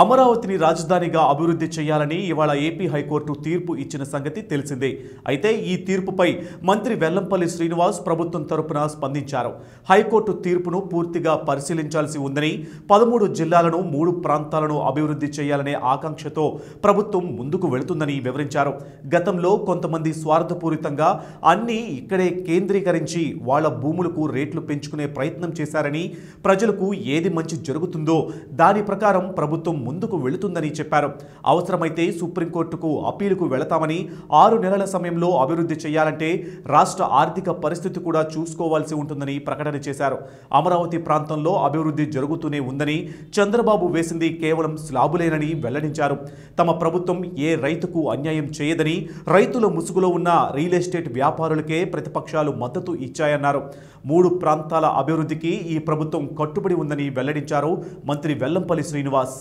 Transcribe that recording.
అమరావతిని రాజధానిగా అభివృద్ధి చేయాలని ఇవాళ ఏపీ హైకోర్టు తీర్పు ఇచ్చిన సంగతి తెలిసిందే. అయితే ఈ తీర్పుపై మంత్రి వెల్లంపల్లి శ్రీనివాస్ ప్రభుత్వం తరపున స్పందించారు. హైకోర్టు తీర్పును పూర్తిగా పరిశీలించాల్సి ఉందని పదమూడు జిల్లాలను మూడు ప్రాంతాలను అభివృద్ధి చేయాలనే ఆకాంక్షతో ప్రభుత్వం ముందుకు వెళుతుందని వివరించారు. గతంలో కొంతమంది స్వార్థపూరితంగా అన్ని ఇక్కడే కేంద్రీకరించి వాళ్ళ భూములకు రేట్లు పెంచుకునే ప్రయత్నం చేశారని ప్రజలకు ఏది మంచి జరుగుతుందో దాని ప్రకారం ప్రభుత్వం ముందుకు వెళుతుందని చెప్పారు. అవసరమైతే సుప్రీంకోర్టుకు అప్పీలుకు వెళతామని ఆరు నెలల సమయంలో అభివృద్ధి చేయాలంటే రాష్ట్ర ఆర్థిక పరిస్థితి కూడా చూసుకోవాల్సి ఉంటుందని ప్రకటన చేశారు. అమరావతి ప్రాంతంలో అభివృద్ధి జరుగుతూనే ఉందని చంద్రబాబు వేసింది కేవలం స్లాబులేనని వెల్లడించారు. తమ ప్రభుత్వం ఏ రైతుకు అన్యాయం చేయదని రైతుల ముసుగులో ఉన్న రియల్ ఎస్టేట్ వ్యాపారులకే ప్రతిపక్షాలు మద్దతు ఇచ్చాయన్నారు. మూడు ప్రాంతాల అభివృద్ధికి ఈ ప్రభుత్వం కట్టుబడి ఉందని వెల్లడించారు మంత్రి వెల్లంపల్లి శ్రీనివాస్.